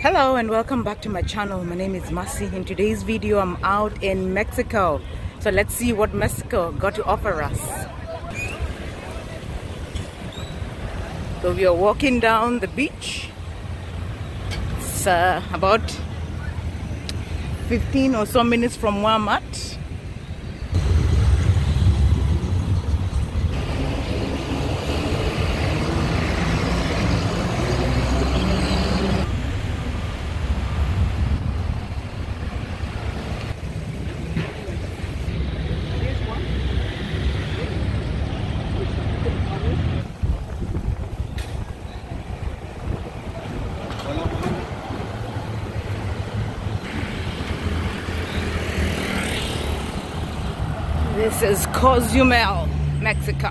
Hello and welcome back to my channel. My name is Mercy. In today's video, I'm out in Mexico. So let's see what Mexico got to offer us. So we are walking down the beach. It's uh, about 15 or so minutes from where This is Cozumel, Mexico.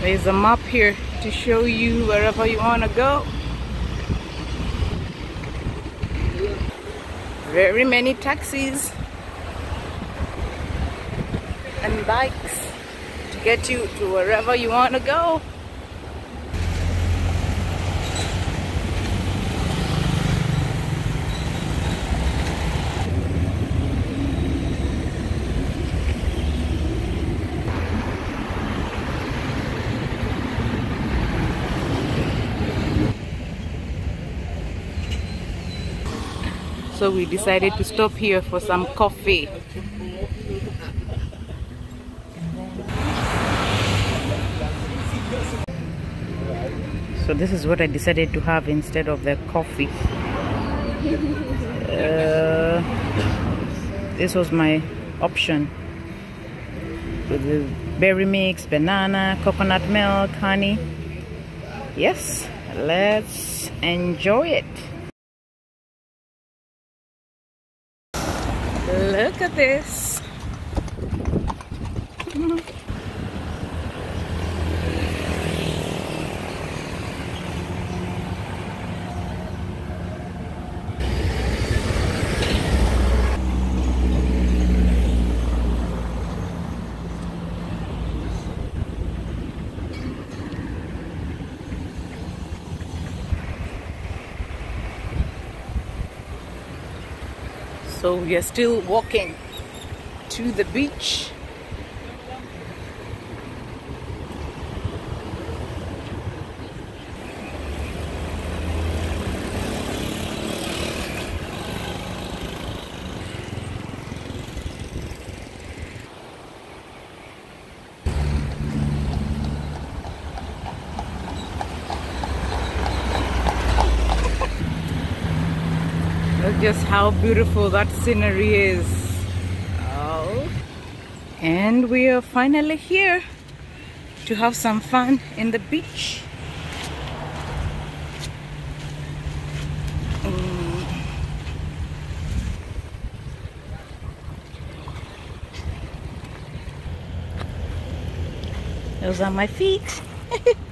There's a map here to show you wherever you want to go. Very many taxis and bikes to get you to wherever you want to go. So we decided to stop here for some coffee. So this is what I decided to have instead of the coffee. Uh, this was my option. With the berry mix banana coconut milk honey. Yes let's enjoy it Look at this. So we are still walking to the beach Look just how beautiful that scenery is. Oh. And we are finally here to have some fun in the beach. Mm. Those are my feet.